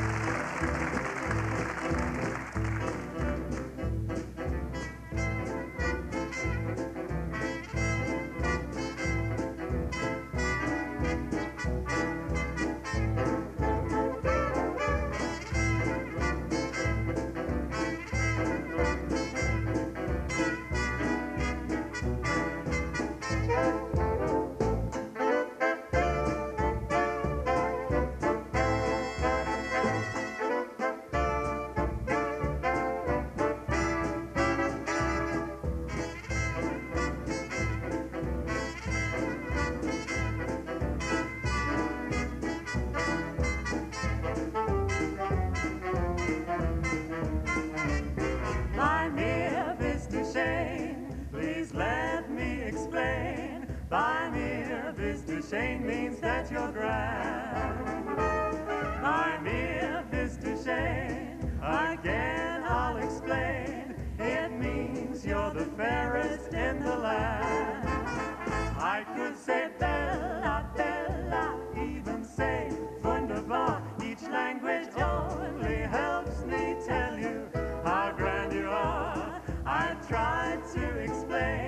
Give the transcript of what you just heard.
My is Shame means that you're grand. I'm here, Miss Shame again I'll explain. It means you're the fairest in the land. I could say Bella, Bella, even say Wunderbar. Each language only helps me tell you how grand you are. I've tried to explain.